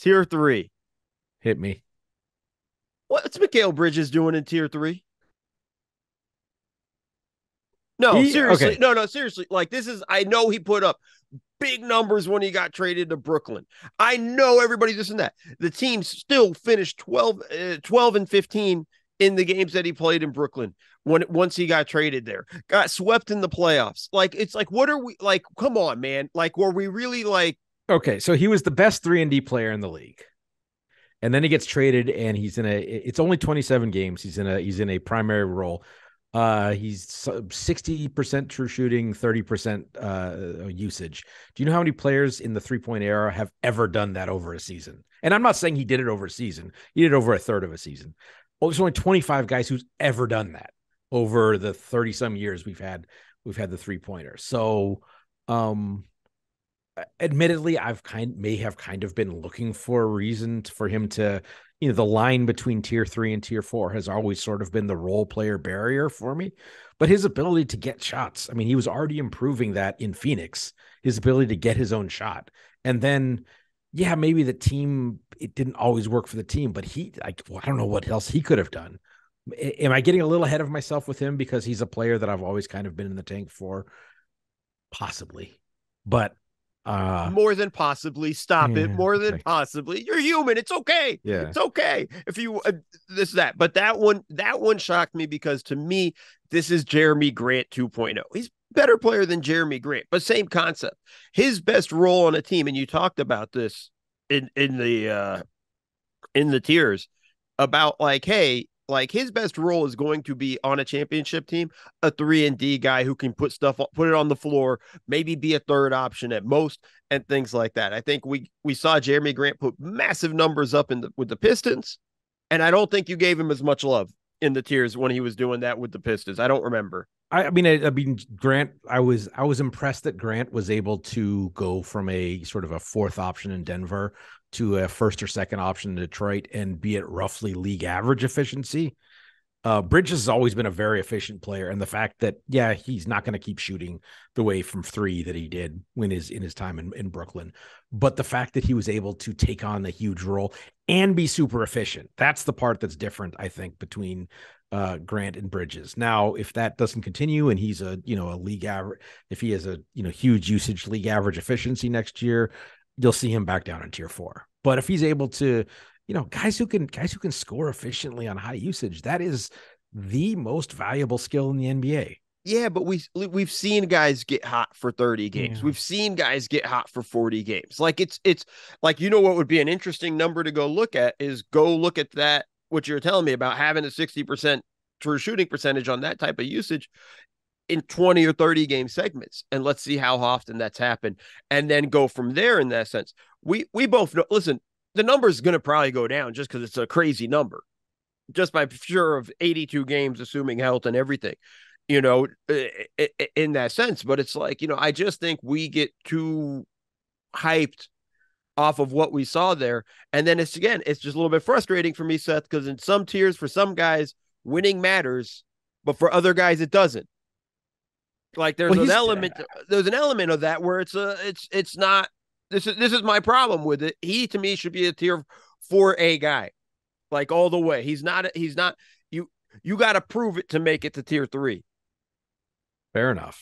Tier three. Hit me. What's Mikal Bridges doing in tier three? No, He- seriously. okay. No, no, seriously. Like this is I know he put up big numbers when he got traded to Brooklyn. I know everybody this and that. The team still finished 12 uh, 12 and 15 in the games that he played in Brooklyn when once he got traded there. Got swept in the playoffs. Like it's like what are we like come on, man. Like were we really like Okay, so he was the best three and D player in the league, and then he gets traded, and he's in a. It's only twenty seven games. He's in a. He's in a primary role. Uh, he's sixty percent true shooting, thirty percent uh usage. Do you know how many players in the three point era have ever done that over a season? And I'm not saying he did it over a season. He did it over a third of a season. Well, there's only twenty five guys who's ever done that over the thirty some years we've had. We've had the three pointer. So, um admittedly i've kind may have kind of been looking for a reason for him to you know the line between tier three and tier four has always sort of been the role player barrier for me but his ability to get shots i mean he was already improving that in phoenix his ability to get his own shot. And then yeah maybe the team it didn't always work for the team but he like well, i don't know what else he could have done. Am i getting a little ahead of myself with him because he's a player that i've always kind of been in the tank for? Possibly. But uh more than possibly stop it more than okay. possibly you're human it's okay yeah. it's okay if you uh, this that but that one that one shocked me because to me this is jerami grant 2.0 he's better player than jerami grant but same concept. His best role on a team and you talked about this in in the uh in the tiers about like hey like his best role is going to be on a championship team a 3 and D guy who can put stuff put it on the floor maybe be a third option at most and things like that. I think we we saw Jerami Grant put massive numbers up in the with the Pistons, and I don't think you gave him as much love in the tiers when he was doing that with the Pistons. I don't remember. I, I mean, I, I mean, Grant. I was I was impressed that Grant was able to go from a sort of a fourth option in Denver to a first or second option in Detroit and be at roughly league average efficiency. Uh, Bridges has always been a very efficient player, and the fact that yeah, he's not going to keep shooting the way from three that he did when his in his time in, in Brooklyn, but the fact that he was able to take on a huge role and be super efficient, that's the part that's different, I think, between uh, Grant and Bridges. Now, if that doesn't continue and he's a you know a league average, if he has a you know huge usage league average efficiency next year, you'll see him back down in tier four. But if he's able to, you know, guys who can guys who can score efficiently on high usage, that is the most valuable skill in the NBA. Yeah, but we we've seen guys get hot for 30 games. Yeah. We've seen guys get hot for 40 games. Like it's it's like you know what would be an interesting number to go look at is go look at that what you're telling me about having a 60% true shooting percentage on that type of usage in 20 or 30 game segments and let's see how often that's happened and then go from there in that sense. We we both know listen, the number is going to probably go down just cuz it's a crazy number. Just by sure of 82 games assuming health and everything you know, uh, i- in that sense. But it's like, you know, I just think we get too hyped off of what we saw there. And then it's again, it's just a little bit frustrating for me, Seth, because in some tiers, for some guys, winning matters, but for other guys, it doesn't. Like there's Well, an element, there's an element of that where it's a, it's, it's not. This is this is my problem with it. He to me should be a tier four A guy, like all the way. He's not. He's not. You you got to prove it to make it to tier three. Fair enough.